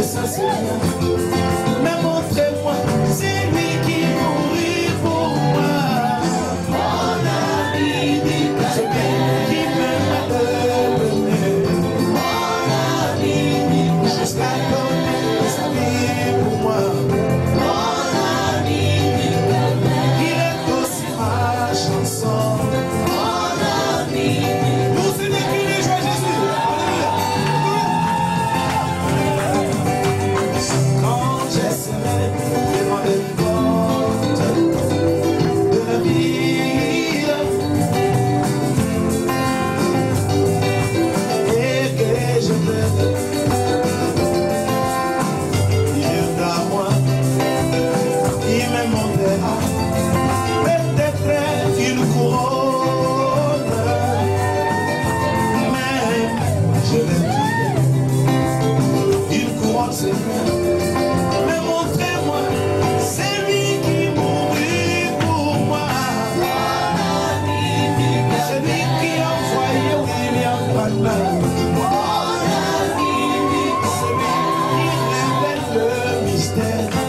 necessidade there's